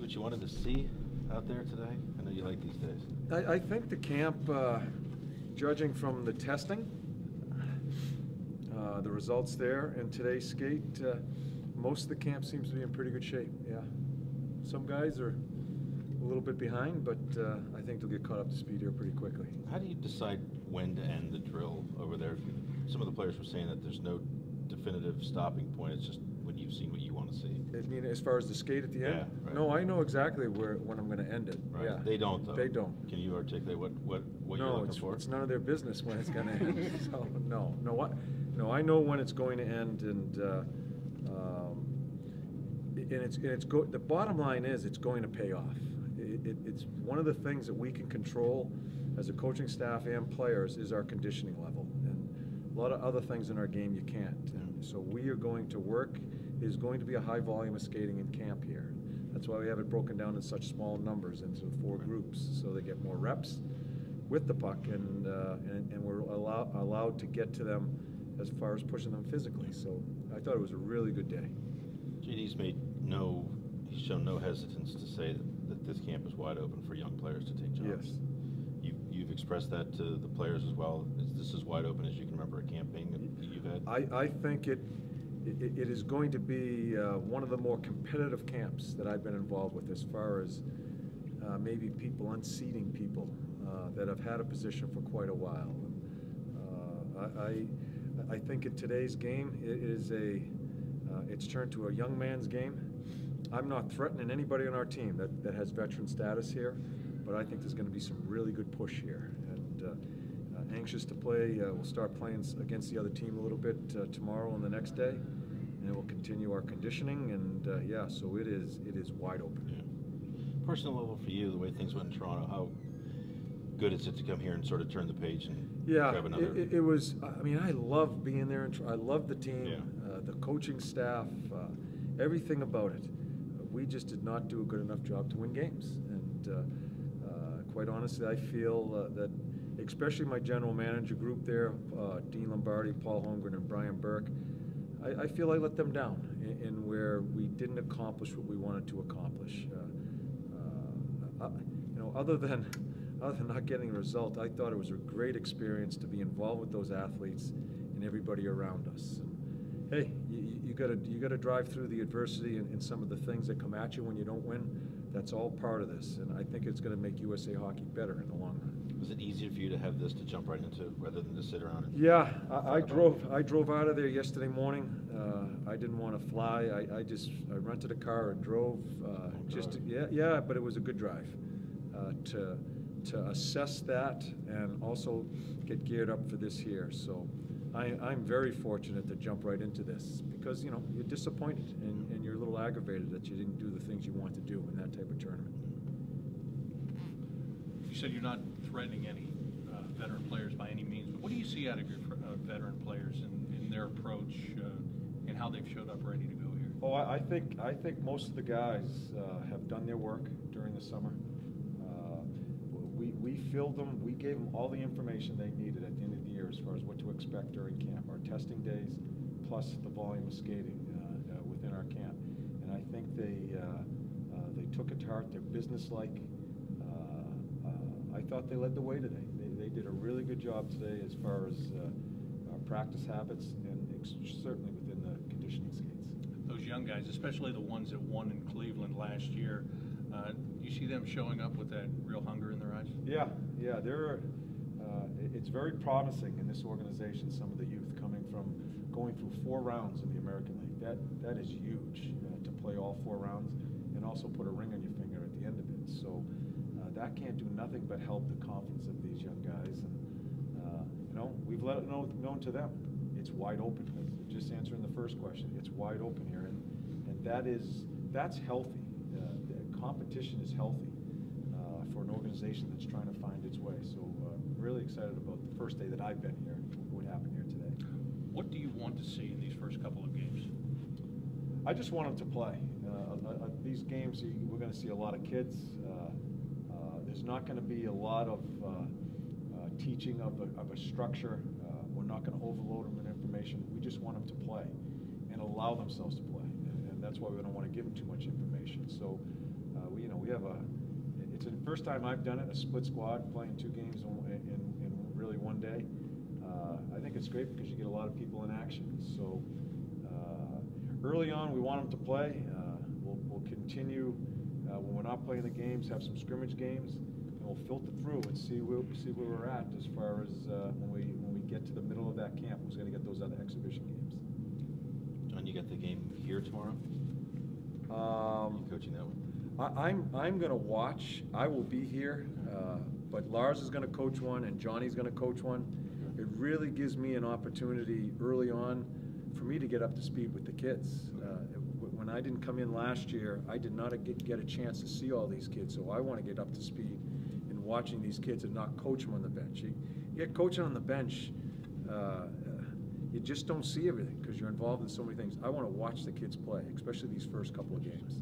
see what you wanted to see out there today? I know you like these days. I, I think the camp, uh, judging from the testing, uh, the results there, and today's skate, uh, most of the camp seems to be in pretty good shape, yeah. Some guys are a little bit behind, but uh, I think they'll get caught up to speed here pretty quickly. How do you decide when to end the drill over there? Some of the players were saying that there's no definitive stopping point. It's just you've seen what you want to see. I mean, as far as the skate at the end? Yeah, right. No, I know exactly where, when I'm gonna end it, Right? yeah. They don't, though. They don't. Can you articulate what, what, what you're No, looking it's, for? it's none of their business when it's gonna end, so, no, no, what, no, I know when it's going to end and, uh, um, and it's, and it's go, the bottom line is, it's going to pay off. It, it, it's one of the things that we can control as a coaching staff and players is our conditioning level. And a lot of other things in our game you can't. And so we are going to work, is going to be a high volume of skating in camp here. That's why we have it broken down in such small numbers into four groups, so they get more reps with the puck and, uh, and, and we're allow, allowed to get to them as far as pushing them physically. So I thought it was a really good day. JD's made no, he's shown no hesitance to say that, that this camp is wide open for young players to take jobs. Yes. You, you've expressed that to the players as well. Is this as wide open as you can remember a campaign that you've had? I, I think it, it, it is going to be uh, one of the more competitive camps that I've been involved with as far as uh, maybe people unseating people uh, that have had a position for quite a while. Uh, I, I, think in today's game, it is a, uh, it's turned to a young man's game. I'm not threatening anybody on our team that, that has veteran status here, but I think there's going to be some really good push here. And anxious to play. Uh, we'll start playing against the other team a little bit uh, tomorrow and the next day, and we'll continue our conditioning. And uh, yeah, so it is it is wide open. Yeah. Personal level for you, the way things went in Toronto, how good is it to come here and sort of turn the page and Yeah, grab another? it, it, was. I mean, I love being there, and I love the team, Yeah. uh, the coaching staff, uh, everything about it. We just did not do a good enough job to win games, and uh, uh, quite honestly, I feel uh, that, especially my general manager group there, uh, Dean Lombardi, Paul Holmgren, and Brian Burke. I, I feel I let them down in, in where we didn't accomplish what we wanted to accomplish. Uh, uh, uh, you know, other than other than not getting a result, I thought it was a great experience to be involved with those athletes and everybody around us. And, hey, you, gotta you gotta drive through the adversity and, and some of the things that come at you when you don't win. That's all part of this, and I think it's going to make USA hockey better in the long run. Was it easier for you to have this to jump right into rather than to sit around and? Yeah, I, I drove. I drove out of there yesterday morning. Uh, I didn't want to fly. I, I just I rented a car and drove. Uh, just to, yeah, yeah, but it was a good drive uh, to to assess that and also get geared up for this here. So I, I'm very fortunate to jump right into this because you know you're disappointed and, and you're a little aggravated that you didn't do the things you want to do in that type of tournament. Said you're not threatening any uh, veteran players by any means, but what do you see out of your uh, veteran players and, and their approach uh, and how they've showed up ready to go here? Oh, I, I think I think most of the guys uh, have done their work during the summer. Uh, we we filled them. We gave them all the information they needed at the end of the year as far as what to expect during camp, our testing days, plus the volume of skating within our camp. And I think they they took it to heart. They're businesslike. Uh, uh, thought they led the way today. They, they did a really good job today as far as uh, our practice habits and ex- certainly within the conditioning skates. Those young guys, especially the ones that won in Cleveland last year, uh, you see them showing up with that real hunger in their eyes? Yeah, yeah, there are, uh, it's very promising in this organization, some of the youth coming from, going through four rounds in the American League. That, that is huge, uh, to play all four rounds and also put a ring on your finger at the end of it. So, uh, that can't do nothing but help the confidence of these young guys. And, uh, you know, we've let it know, known to them, it's wide open. Just answering the first question, it's wide open here. And, and that is, that's healthy. Uh, the competition is healthy uh, for an organization that's trying to find its way. So uh, really excited about the first day that I've been here, what happened here today. What do you want to see in these first couple of games? I just want them to play. Uh, uh, uh, these games, we're going to see a lot of kids. Uh, there's not going to be a lot of uh, uh, teaching of a, of a structure. Uh, we're not going to overload them with information. We just want them to play and allow themselves to play. And, and that's why we don't want to give them too much information. So uh, we have a, it's the first time I've done it, a split squad, playing two games in, in, in really one day. Uh, I think it's great because you get a lot of people in action. So early on, we want them to play. We'll, we'll continue uh, when we're not playing the games, have some scrimmage games, and we'll filter through and see where see where we're at as far as uh, when we when we get to the middle of that camp. Who's going to get those other exhibition games? John, you got the game here tomorrow? Um, You coaching that one? I, I'm, I'm gonna watch, I will be here, uh, but Lars is gonna coach one and Johnny's gonna coach one. It really gives me an opportunity early on for me to get up to speed with the kids. Uh, I didn't come in last year, I did not get, get a chance to see all these kids, so I wanna get up to speed in watching these kids and not coach them on the bench. You get coaching on the bench, uh, you just don't see everything, because you're involved in so many things. I wanna watch the kids play, especially these first couple of games.